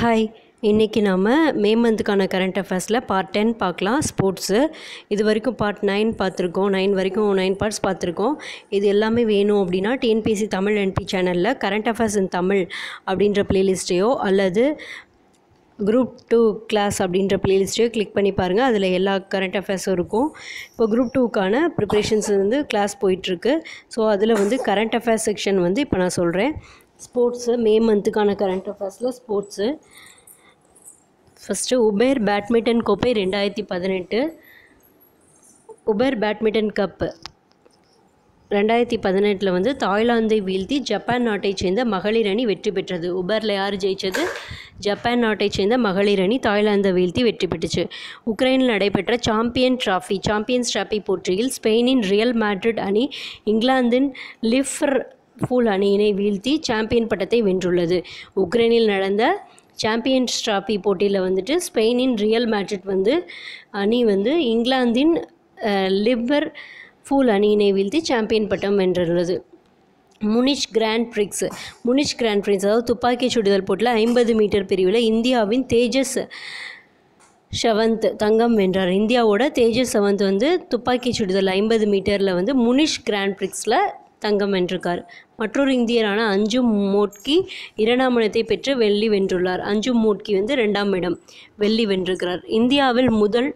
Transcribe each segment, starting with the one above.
Hi இன்றைக்கி நாம் May மந்த்துக்கான கரண்ட் அஃபேர்ஸில் பார்ட் டென் பார்க்கலாம். ஸ்போர்ட்ஸு இது வரைக்கும் பார்ட் நைன் பார்த்துருக்கோம். நைன் வரைக்கும் நைன் பார்ட்ஸ் பார்த்துருக்கோம். இது எல்லாமே வேணும் அப்படின்னா டிஎன்பிசி தமிழ் என்பி சேனலில் கரண்ட் அஃபேர்ஸ் இன் தமிழ் அப்படின்ற ப்ளேலிஸ்ட்டையோ அல்லது குரூப் டூ கிளாஸ் அப்படின்ற ப்ளேலிஸ்ட்டையோ கிளிக் பண்ணி பாருங்கள் அதில் எல்லா கரண்ட் அஃபேர்ஸும் இருக்கும். இப்போ குரூப் டூக்கான ப்ரிப்ரேஷன்ஸ் வந்து கிளாஸ் போயிட்டுருக்கு ஸோ அதில் வந்து கரண்ட் அஃபேர்ஸ் செக்ஷன் வந்து இப்போ நான் சொல்கிறேன் ஸ்போர்ட்ஸு மே மந்த்துக்கான கரண்ட் அஃபேர்ஸில் ஸ்போர்ட்ஸு. ஃபஸ்ட்டு உபேர் பேட்மிண்டன் கோப்பை ரெண்டாயிரத்தி பதினெட்டு. Uber badminton cup. ரெண்டாயிரத்தி பதினெட்டில் வந்து தாய்லாந்தை வீழ்த்தி ஜப்பான் நாட்டைச் சேர்ந்த மகளிர் அணி வெற்றி பெற்றது. உபரில் யார் ஜெயித்தது ஜப்பான் நாட்டைச் சேர்ந்த மகளிர் அணி தாய்லாந்தை வீழ்த்தி வெற்றி பெற்றுச்சு. உக்ரைனில் நடைபெற்ற சாம்பியன் டிராஃபி சாம்பியன்ஸ் டிராஃபி போட்டியில் ஸ்பெயினின் ரியல் மேட்ரிட் அணி இங்கிலாந்தின் லிஃபர் ஃபூல் அணியினை வீழ்த்தி சாம்பியன் பட்டத்தை வென்றுள்ளது. உக்ரைனில் நடந்த சாம்பியன்ஸ் டிராஃபி போட்டியில் வந்துட்டு ஸ்பெயினின் ரியல் மேட்ரிட் வந்து அணி வந்து இங்கிலாந்தின் லிவர் ஃபூல் அணியினை வீழ்த்தி சாம்பியன் பட்டம் வென்றுள்ளது. Munich Grand Prix Munich Grand Prix அதாவது துப்பாக்கி சுடுதல் போட்டியில் ஐம்பது மீட்டர் பிரிவில் இந்தியாவின் தேஜஸ் ஷவந்த் தங்கம் வென்றார். இந்தியாவோட தேஜஸ் சவந்த் வந்து துப்பாக்கி சுடுதல் ஐம்பது மீட்டரில் வந்து முனிஷ் கிராண்ட் பிரிக்ஸில் தங்கம் வென்றிருக்கார் மற்றொரு இந்தியரான அஞ்சு மோட்கி இரண்டாம் இடத்தை பெற்று வெள்ளி வென்றுள்ளார். அஞ்சு மோட்கி வந்து ரெண்டாம் இடம் வெள்ளி வென்றிருக்கிறார் இந்தியாவில் முதல்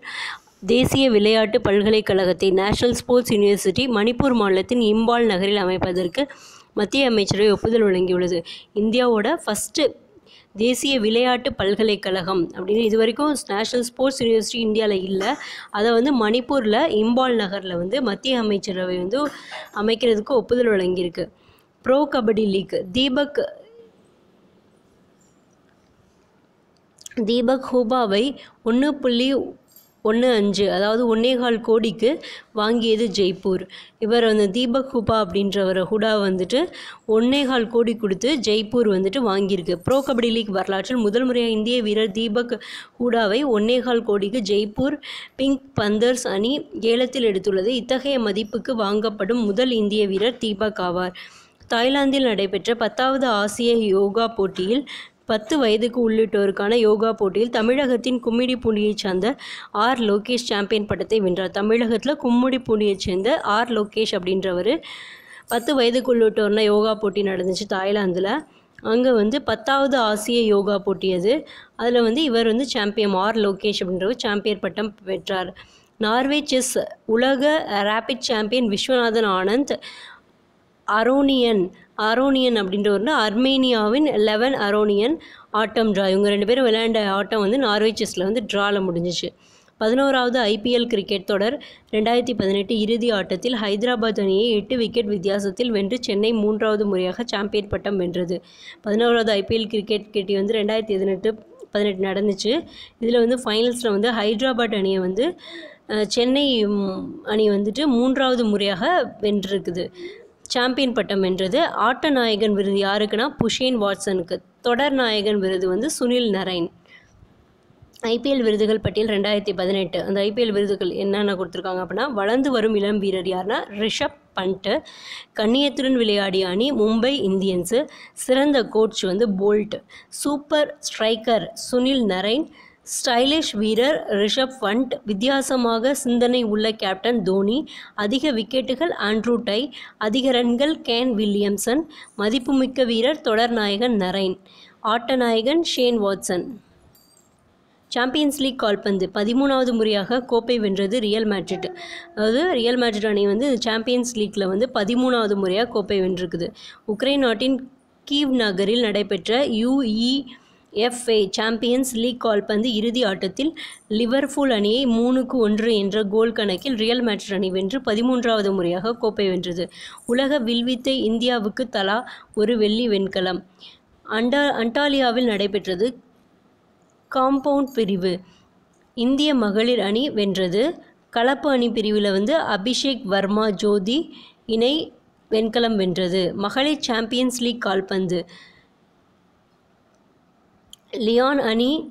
தேசிய விளையாட்டு பல்கலைக்கழகத்தை நேஷனல் ஸ்போர்ட்ஸ் யூனிவர்சிட்டி மணிப்பூர் மாநிலத்தின் இம்பால் நகரில் அமைப்பதற்கு மத்திய அமைச்சரவை ஒப்புதல் வழங்கியுள்ளது. இந்தியாவோட ஃபஸ்ட்டு தேசிய விளையாட்டு பல்கலைக்கழகம் அப்படின்னு இது வரைக்கும் நேஷ்னல் ஸ்போர்ட்ஸ் யூனிவர்சிட்டி இந்தியாவில் இல்லை. அதை வந்து மணிப்பூரில் இம்பால் நகரில் வந்து மத்திய அமைச்சரவை வந்து அமைக்கிறதுக்கு ஒப்புதல் வழங்கியிருக்கு. ப்ரோ கபடி லீக் தீபக் தீபக் ஹூபாவை ஒன்று புள்ளி ஒன்று அஞ்சு அதாவது ஒன்னேகால் கோடிக்கு வாங்கியது ஜெய்ப்பூர். இவர் வந்து தீபக் ஹுபா அப்படின்றவர் ஹுடா வந்துட்டு ஒன்னேகால் கோடி கொடுத்து ஜெய்ப்பூர் வந்துட்டு வாங்கியிருக்கு. ப்ரோ கபடி லீக் வரலாற்றில் முதல் முறையாக இந்திய வீரர் தீபக் ஹூடாவை ஒன்னேகால் கோடிக்கு ஜெய்ப்பூர் பிங்க் பந்தர்ஸ் அணி ஏலத்தில் எடுத்துள்ளது. இத்தகைய மதிப்புக்கு வாங்கப்படும் முதல் இந்திய வீரர் தீபக் ஆவார். தாய்லாந்தில் நடைபெற்ற பத்தாவது ஆசிய யோகா போட்டியில் பத்து வயதுக்கு உள்ளிட்டோருக்கான யோகா போட்டியில் தமிழகத்தின் கும்மிடி பூண்டியைச் சேர்ந்த ஆர் லோகேஷ் சாம்பியன் பட்டத்தை வென்றார். தமிழகத்தில் கும்மிடி பூண்டியைச் சேர்ந்த ஆர் லோகேஷ் அப்படின்றவர் பத்து வயதுக்கு உள்ளிட்டோர்னா யோகா போட்டி நடந்துச்சு தாய்லாந்தில். அங்கே வந்து பத்தாவது ஆசிய யோகா போட்டி அது. அதில் வந்து இவர் வந்து சாம்பியன் ஆர் லோகேஷ் அப்படின்றவர் சாம்பியன் பட்டம் பெற்றார். நார்வே செஸ் உலக rapid champion Viswanathan Anand Aronian Aronian அப்படின்றவர் அர்மேனியாவின் லெவன் அரோனியன் ஆட்டம் ட்ரா இவங்க ரெண்டு பேரும் விளையாண்ட ஆட்டம் வந்து நார்வே செஸ்ஸில் வந்து ட்ராவில் முடிஞ்சிச்சு. பதினோராவது ஐபிஎல் கிரிக்கெட் தொடர் ரெண்டாயிரத்தி பதினெட்டு இறுதி ஆட்டத்தில் ஹைதராபாத் அணியை எட்டு விக்கெட் வித்தியாசத்தில் வென்று சென்னை மூன்றாவது முறையாக சாம்பியன் பட்டம் வென்றது. பதினோராவது ஐபிஎல் கிரிக்கெட் போட்டி வந்து ரெண்டாயிரத்தி பதினெட்டு பதினெட்டு நடந்துச்சு. இதில் வந்து ஃபைனல்ஸில் வந்து ஹைதராபாத் அணியை வந்து சென்னை அணி வந்துட்டு மூன்றாவது முறையாக வென்றிருக்குது. சாம்பியன் பட்டம் வென்றது. ஆட்ட நாயகன் விருது யாருக்குன்னா புஷேன் வாட்சனுக்கு. தொடர் நாயகன் விருது வந்து சுனில் நரைன். ஐபிஎல் விருதுகள் பட்டியல் ரெண்டாயிரத்தி பதினெட்டு. அந்த ஐபிஎல் விருதுகள் என்னென்ன கொடுத்துருக்காங்க அப்படின்னா வளர்ந்து வரும் இளம் வீரர் யாருன்னா ரிஷப் பண்ட்டு கண்ணியத்துடன் விளையாடிய அணி மும்பை இந்தியன்ஸு சிறந்த கோச் வந்து Bolt. Super striker Sunil Narine. Stylish வீரர் ரிஷப் பண்ட் வித்தியாசமாக சிந்தனை உள்ள கேப்டன் தோனி அதிக விக்கெட்டுகள் ஆண்ட்ரூ டை அதிக ரன்கள் கேன் வில்லியம்சன் மதிப்புமிக்க வீரர் தொடர் நாயகன் நரைன் ஆட்ட நாயகன் ஷேன் வாட்சன். சாம்பியன்ஸ் லீக் கால்பந்து பதிமூணாவது முறையாக கோப்பை வென்றது ரியல் மேட்ரிட். அதாவது ரியல் மேட்ரிட் அணி வந்து சாம்பியன்ஸ் லீக்கில் வந்து பதிமூணாவது முறையாக கோப்பை வென்றிருக்குது. உக்ரைன் நாட்டின் கீவ் நகரில் நடைபெற்ற யுஇ எஃப்ஏ சாம்பியன்ஸ் லீக் கால்பந்து இறுதி ஆட்டத்தில் லிவர்பூல் அணியை மூணுக்கு ஒன்று என்ற கோல் கணக்கில் ரியல் மேட்ரிட் அணி வென்று பதிமூன்றாவது முறையாக கோப்பை வென்றது. உலக வில்வித்தை இந்தியாவுக்கு தலா ஒரு வெள்ளி வெண்கலம். அண்டா அண்டாலியாவில் நடைபெற்றது காம்பவுண்ட் பிரிவு. இந்திய மகளிர் அணி வென்றது. கலப்பு அணி பிரிவில் வந்து அபிஷேக் வர்மா ஜோதி இணை வெண்கலம் வென்றது. மகளிர் சாம்பியன்ஸ் லீக் கால்பந்து. லியான் அணி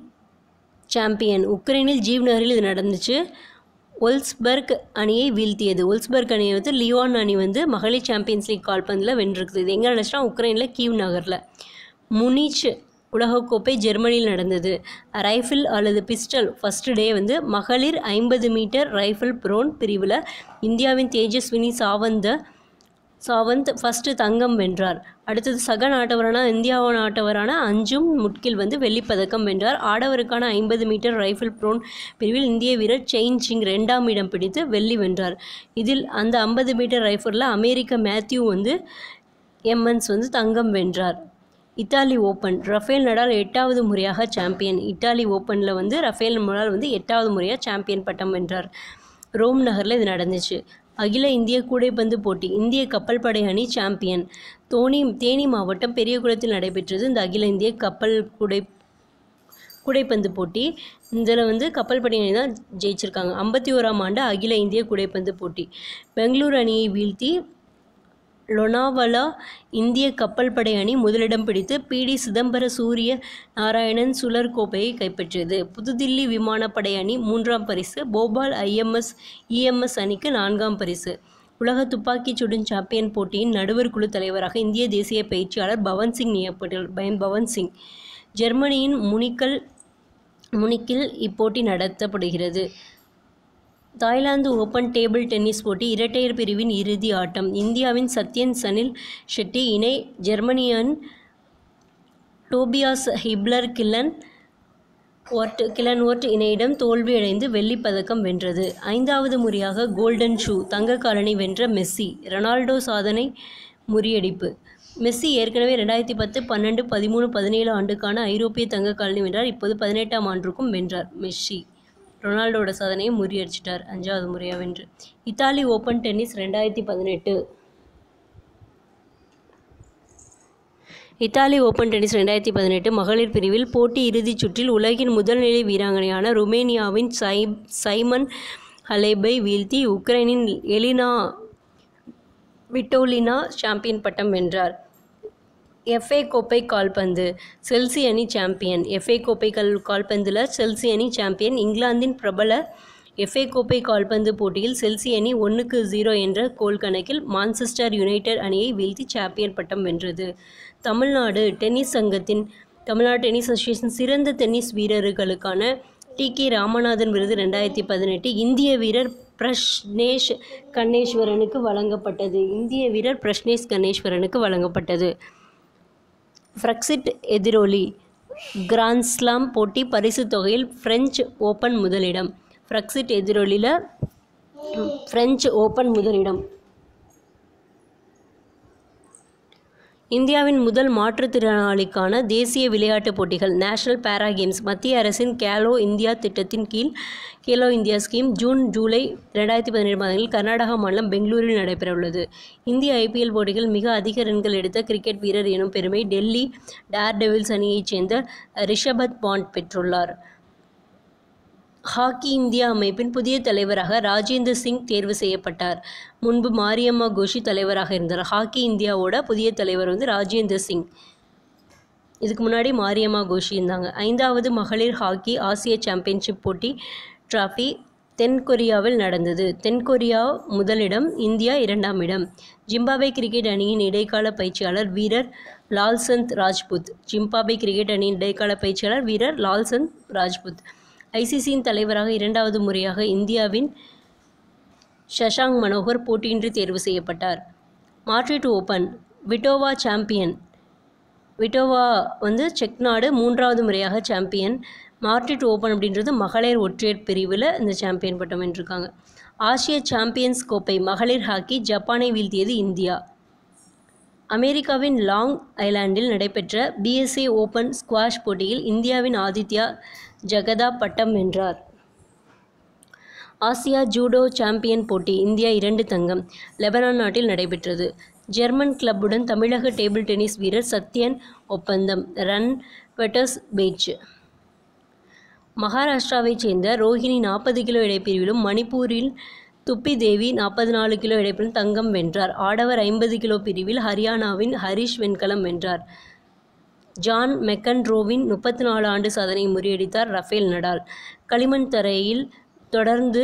சாம்பியன். உக்ரைனில் ஜீவ் நகரில் இது நடந்துச்சு. ஒல்ஸ்பர்க் அணியை வீழ்த்தியது. ஒல்ஸ்பர்க் அணியை வந்து லியோன் அணி வந்து மகளிர் சாம்பியன்ஸ் லீக் கால்பந்தில் வென்றிருக்குது. இது எங்கே நடந்துச்சுன்னா உக்ரைனில் கீவ் நகரில். முனிச் உலகக்கோப்பை ஜெர்மனியில் நடந்தது. ரைஃபிள் அல்லது பிஸ்டல் ஃபர்ஸ்ட் டே வந்து மகளிர் ஐம்பது மீட்டர் ரைஃபிள் ப்ரோன் பிரிவில் இந்தியாவின் தேஜஸ்வினி சாவந்த சாவந்த் ஃபஸ்ட்டு தங்கம் வென்றார். அடுத்தது சக நாட்டவரான இந்தியாவின் நாட்டவரான அஞ்சும் முட்கில் வந்து வெள்ளிப்பதக்கம் வென்றார். ஆடவருக்கான ஐம்பது மீட்டர் ரைஃபிள் ப்ரோன் பிரிவில் இந்திய வீரர் செயின் சிங் ரெண்டாம் இடம் பிடித்து வெள்ளி வென்றார். இதில் அந்த ஐம்பது மீட்டர் ரைஃபிளில் அமெரிக்க மேத்யூ வந்து எம்என்ஸ் வந்து தங்கம் வென்றார். இத்தாலி ஓப்பன் ரஃபேல் நடால் எட்டாவது முறையாக சாம்பியன் இத்தாலி ஓப்பனில் வந்து ரஃபேல் நடால் வந்து எட்டாவது முறையாக சாம்பியன் பட்டம் வென்றார். ரோம் நகரில் இது நடந்துச்சு. அகில இந்திய கூடைப்பந்து போட்டி இந்திய கப்பல் படை அணி சாம்பியன். தோனி தேனி மாவட்டம் பெரியகுளத்தில் நடைபெற்றது இந்த அகில இந்திய கப்பல் கூடை கூடைப்பந்து போட்டி. இதில் வந்து கப்பல் படை அணி தான் ஜெயிச்சிருக்காங்க. ஐம்பத்தி ஓராம் ஆண்டு அகில இந்திய கூடைப்பந்து போட்டி. பெங்களூர் அணியை வீழ்த்தி லொனாவலா இந்திய கப்பல் படை அணி முதலிடம் பிடித்து பிடி சிதம்பர சூரிய நாராயணன் சுழற் கோப்பையை கைப்பற்றியது. புதுதில்லி விமானப்படை அணி மூன்றாம் பரிசு போபால் ஐஎம்எஸ் இஎம்எஸ் அணிக்கு நான்காம் பரிசு. உலக துப்பாக்கிச் சுடும் சாம்பியன் போட்டியின் நடுவர் குழு தலைவராக இந்திய தேசிய பயிற்சியாளர் பவன் சிங் நியமப்பட்டார் பயன் பவன் சிங். ஜெர்மனியின் முனிக்கல் முனிக்கில் இப்போட்டி நடத்தப்படுகிறது. தாய்லாந்து ஓபன் டேபிள் டென்னிஸ் போட்டி இரட்டையர் பிரிவின் இறுதி ஆட்டம். இந்தியாவின் சத்யன் சனில் ஷெட்டி இணை ஜெர்மனியன் டோபியாஸ் ஹிப்லர் கில்லன் ஒர்ட் கிளன் ஒர்ட் இணையிடம் தோல்வியடைந்து வெள்ளிப் பதக்கம் வென்றது. ஐந்தாவது முறையாக கோல்டன் ஷூ தங்க காலனி வென்ற மெஸ்ஸி ரொனால்டோ சாதனை முறியடிப்பு. மெஸ்ஸி ஏற்கனவே ரெண்டாயிரத்தி பத்து பன்னெண்டு பதிமூணு பதினேழு ஆண்டுக்கான ஐரோப்பிய தங்க காலனி வென்றார். இப்போது பதினெட்டாம் ஆண்டுக்கும் வென்றார் மெஸ்ஸி. ரொனால்டோட சாதனையை முறியடிச்சிட்டார் அஞ்சாவது முறையாக வென்று இத்தாலி ஓப்பன் டென்னிஸ் ரெண்டாயிரத்தி பதினெட்டு. இத்தாலி ஓப்பன் டென்னிஸ் ரெண்டாயிரத்தி பதினெட்டு மகளிர் பிரிவில் போட்டி இறுதிச் சுற்றில் உலகின் முதல்நிலை வீராங்கனையான ருமேனியாவின் சை சைமன் ஹலேபை வீழ்த்தி உக்ரைனின் எலினா விட்டோலினா சாம்பியன் பட்டம் வென்றார். எஃப்ஏ கோப்பை கால்பந்து செல்சி அணி சாம்பியன் எஃப்ஏ கோப்பை கல் கால்பந்தில் செல்சி அணி சாம்பியன் இங்கிலாந்தின் பிரபல எஃப்ஏ கோப்பை கால்பந்து போட்டியில் செல்சி அணி ஒன்றுக்கு ஜீரோ என்ற கோல் கணக்கில் மான்செஸ்டர் யுனைடெட் அணியை வீழ்த்தி சாம்பியன் பட்டம் வென்றது. தமிழ்நாடு டென்னிஸ் சங்கத்தின் தமிழ்நாடு டென்னிஸ் அசோசியேஷன் சிறந்த டென்னிஸ் வீரர்களுக்கான டி. கே. ராமநாதன் விருது ரெண்டாயிரத்தி பதினெட்டு இந்திய வீரர் பிரஷ்னேஷ் கண்ணேஸ்வரனுக்கு வழங்கப்பட்டது. இந்திய வீரர் பிரஷ்னேஷ் கண்ணேஸ்வரனுக்கு வழங்கப்பட்டது. ஃப்ரெக்ஸிட் எதிரொலி. கிராண்ட்ஸ்லாம் போட்டி பரிசு தொகையில் ஃப்ரெஞ்சு ஓப்பன் முதலிடம். ஃப்ரெக்ஸிட் எதிரொலியில் ஃப்ரெஞ்சு ஓப்பன் முதலிடம். இந்தியாவின் முதல் மாற்றுத்திறனாளிக்கான தேசிய விளையாட்டுப் போட்டிகள் நேஷனல் பேரா கேம்ஸ் மத்திய அரசின் கேலோ இந்தியா திட்டத்தின் கீழ் Khelo India scheme June July ரெண்டாயிரத்தி பதினேழு மாதங்களில் கர்நாடகா மாநிலம் பெங்களூரில் நடைபெறவுள்ளது. இந்திய ஐபிஎல் போட்டிகள் மிக அதிக ரன்கள் எடுத்த கிரிக்கெட் வீரர் எனும் பெருமை டெல்லி டேர் டெவில்ஸ் அணியைச் சேர்ந்த ரிஷபத் பாண்ட் பெற்றுள்ளார். ஹாக்கி இந்தியா அமைப்பின் புதிய தலைவராக ராஜேந்தர் சிங் தேர்வு செய்யப்பட்டார். முன்பு மாரியம்மா கோஷி தலைவராக இருந்தார். ஹாக்கி இந்தியாவோட புதிய தலைவர் வந்து ராஜேந்தர் சிங். இதுக்கு முன்னாடி மாரியம்மா கோஷி இருந்தாங்க. ஐந்தாவது மகளிர் ஹாக்கி ஆசிய சாம்பியன்ஷிப் போட்டி டிராஃபி தென்கொரியாவில் நடந்தது. தென்கொரியா முதலிடம் இந்தியா இரண்டாம் இடம். ஜிம்பாபே கிரிக்கெட் அணியின் இடைக்கால பயிற்சியாளர் வீரர் லால்சந்த் ராஜ்புத். ஜிம்பாபே கிரிக்கெட் அணியின் இடைக்கால பயிற்சியாளர் வீரர் லால்சந்த் ராஜ்புத். ஐசிசியின் தலைவராக இரண்டாவது முறையாக இந்தியாவின் ஷஷாங் மனோகர் போட்டியின்றி தேர்வு செய்யப்பட்டார். Madrid open Kvitova champion. Kvitova வந்து செக் நாடு மூன்றாவது முறையாக சாம்பியன். மார்ட்ரிட் ஓப்பன் அப்படின்றது மகளிர் ஒற்றையர் பிரிவில் இந்த சாம்பியன் பட்டம் வென்றிருக்காங்க. ஆசிய சாம்பியன்ஸ் கோப்பை மகளிர் ஹாக்கி ஜப்பானை வீழ்த்தியது இந்தியா. அமெரிக்காவின் லாங் ஐலாண்டில் நடைபெற்ற பிஎஸ்ஏ ஓபன் ஸ்குவாஷ் போட்டியில் இந்தியாவின் ஆதித்யா ஜகதா பட்டம் வென்றார். ஆசியா ஜூடோ சாம்பியன் போட்டி இந்தியா இரண்டு தங்கம் லெபனான் நாட்டில் நடைபெற்றது. ஜெர்மன் கிளப்புடன் தமிழக டேபிள் டென்னிஸ் வீரர் சத்யன் ஒப்பந்தம் ரன் வெட்டர்ஸ் பேச் மகாராஷ்டிராவைச் சேர்ந்த ரோஹிணி நாற்பது கிலோ இடைப்பிரிவிலும் மணிப்பூரில் துப்பி தேவி நாற்பது நாலு கிலோ இடைப்பில் தங்கம் வென்றார். ஆடவர் ஐம்பது கிலோ பிரிவில் ஹரியானாவின் ஹரிஷ் வெண்கலம் வென்றார். ஜான் மெக்கன்ரோவின் முப்பத்தி நாலு ஆண்டு சாதனையை முறியடித்தார் ரஃபேல் நடால். களிமண் தரையில் தொடர்ந்து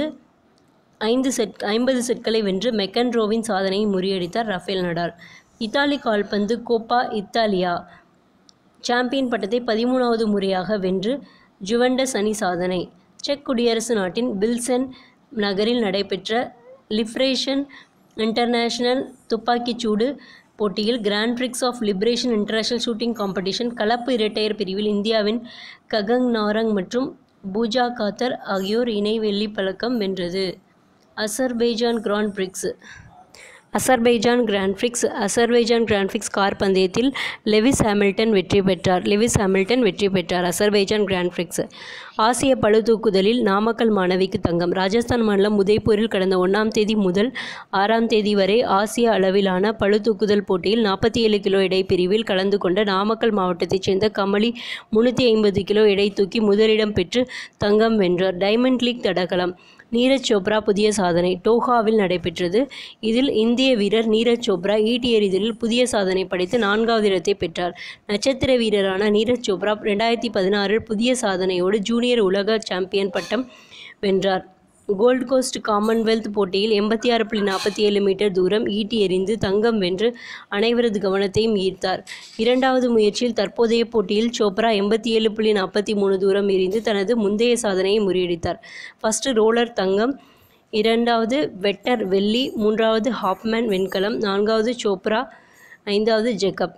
ஐந்து செட் ஐம்பது செட்களை வென்று மெக்கன்ரோவின் சாதனையை முறியடித்தார் ரஃபேல் நடால். இத்தாலி கால்பந்து கோப்பா இத்தாலியா சாம்பியன் பட்டத்தை பதிமூணாவது முறையாக வென்று ஜுவண்டஸ் அணி சாதனை. செக் குடியரசு நாட்டின் பில்சென் நகரில் நடைபெற்ற லிப்ரேஷன் இன்டர்நேஷனல் துப்பாக்கிச்சூடு போட்டியில் grand prix of liberation international shooting competition கலப்பு இரட்டையர் பிரிவில் இந்தியாவின் ககங் நாரங் மற்றும் பூஜா காத்தர் ஆகியோர் இணை வெள்ளிப் பழக்கம் வென்றது. Azerbaijan grand prix Azerbaijan grand prix Azerbaijan grand prix car பந்தயத்தில் லெவிஸ் ஹாமில்டன் வெற்றி பெற்றார். லெவிஸ் ஹாமில்டன் வெற்றி பெற்றார். அசர்பைஜான் கிராண்ட்ஃபிக்ஸ் ஆசிய பளுதூக்குதலில் நாமக்கல் மாணவிக்கு தங்கம். ராஜஸ்தான் மாநிலம் உதய்பூரில் கடந்த ஒன்றாம் தேதி முதல் ஆறாம் தேதி வரை ஆசிய அளவிலான பளுதூக்குதல் போட்டியில் நாற்பத்தி ஏழு கிலோ எடை பிரிவில் கலந்து கொண்ட நாமக்கல் மாவட்டத்தைச் சேர்ந்த கமலி முன்னூற்றி ஐம்பது கிலோ எடை தூக்கி முதலிடம் பெற்று தங்கம் வென்றார். டைமண்ட் லீக் தடகளம். நீரஜ் சோப்ரா புதிய சாதனை டோஹாவில் நடைபெற்றது. இதில் இந்திய வீரர் நீரஜ் சோப்ரா ஈட்டி எறிதலில் புதிய சாதனை படைத்து நான்காவது இடத்தை பெற்றார். நட்சத்திர வீரரான நீரஜ் சோப்ரா ரெண்டாயிரத்தி பதினாறில் புதிய சாதனையோடு ஜூனியர் உலக சாம்பியன் பட்டம் வென்றார். கோல்டு கோஸ்ட் காமன்வெல்த் போட்டியில் எண்பத்தி ஆறு புள்ளி நாற்பத்தி ஏழு மீட்டர் தூரம் ஈட்டி எறிந்து தங்கம் வென்று அனைவரது கவனத்தையும் ஈர்த்தார். இரண்டாவது முயற்சியில் தற்போதைய போட்டியில் சோப்ரா எண்பத்தி ஏழு புள்ளி நாற்பத்தி மூணு தூரம் எறிந்து தனது முந்தைய சாதனையை முறியடித்தார். ஃபர்ஸ்ட் ரோலர் தங்கம் இரண்டாவது வெட்டர் வெள்ளி மூன்றாவது ஹாப்மேன் வெண்கலம் நான்காவது சோப்ரா ஐந்தாவது ஜெக்கப்.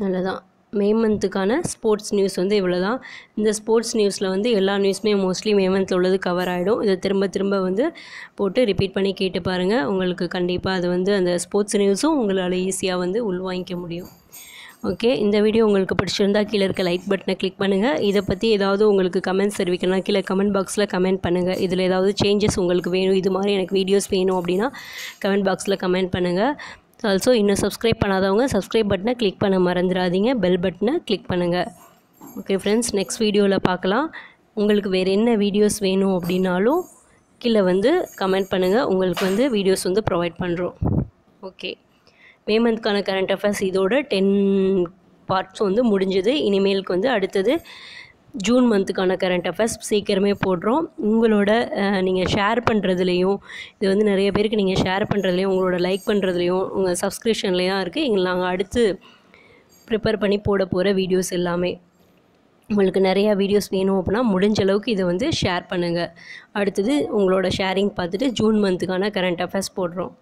நல்லதான் மே மந்த்துக்கான ஸ்போர்ட்ஸ் நியூஸ் வந்து இவ்வளோ தான் இந்த ஸ்போர்ட்ஸ் நியூஸில் வந்து எல்லா நியூஸுமே மோஸ்ட்லி மே மந்தில் உள்ளது கவர் ஆகிடும் இதை திரும்ப திரும்ப வந்து போட்டு ரிப்பீட் பண்ணி கேட்டு பாருங்கள் உங்களுக்கு கண்டிப்பாக அது வந்து அந்த ஸ்போர்ட்ஸ் நியூஸும் உங்களால் ஈஸியாக வந்து உள்வாங்கிக்க முடியும். ஓகே இந்த வீடியோ உங்களுக்கு பிடிச்சிருந்தா கீழே இருக்க லைக் பட்டனை கிளிக் பண்ணுங்கள் இதை பற்றி ஏதாவது உங்களுக்கு கமெண்ட்ஸ் தெரிவிக்கணும் கீழே கமெண்ட் பாக்ஸில் கமெண்ட் பண்ணுங்கள் இதில் ஏதாவது சேஞ்சஸ் உங்களுக்கு வேணும் இது மாதிரி எனக்கு வீடியோஸ் வேணும் அப்படின்னா கமெண்ட் பாக்ஸில் கமெண்ட் பண்ணுங்கள் ஆல்சோ இன்னும் சப்ஸ்கிரைப் பண்ணாதவங்க சப்ஸ்கிரைப் பட்டனை கிளிக் பண்ண மறந்துடாதீங்க. பெல் பட்டனை கிளிக் பண்ணுங்கள் ஓகே ஃப்ரெண்ட்ஸ் நெக்ஸ்ட் வீடியோவில் பார்க்கலாம். உங்களுக்கு வேறு என்ன வீடியோஸ் வேணும் அப்படின்னாலும் கீழே வந்து கமெண்ட் பண்ணுங்கள் உங்களுக்கு வந்து வீடியோஸ் வந்து ப்ரொவைட் பண்ணுறோம் ஓகே மே மந்த்க்கான கரண்ட் அஃபேர்ஸ் இதோட டென் பார்ட்ஸ் வந்து முடிஞ்சது. இனிமேலுக்கு வந்து அடுத்தது ஜூன் மந்த்துக்கான கரண்ட் அஃபேர்ஸ் சீக்கிரமே போடுறோம். உங்களோட நீங்கள் ஷேர் பண்ணுறதுலையும் இது வந்து நிறைய பேருக்கு நீங்கள் ஷேர் பண்ணுறதுலையும் உங்களோட லைக் பண்ணுறதுலையும் உங்கள் சப்ஸ்கிரிப்ஷன்லேயும் தான் இருக்குது எங்களை நாங்கள் அடுத்து ப்ரிப்பேர் பண்ணி போட போகிற வீடியோஸ் எல்லாமே. உங்களுக்கு நிறையா வீடியோஸ் வேணும் அப்படின்னா முடிஞ்ச அளவுக்கு இதை வந்து ஷேர் பண்ணுங்கள் அடுத்தது உங்களோட ஷேரிங் பார்த்துட்டு ஜூன் மந்த்துக்கான கரண்ட் அஃபேர்ஸ் போடுறோம்.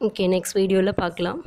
ஓகே நெக்ஸ்ட் வீடியோவில் பார்க்கலாம்.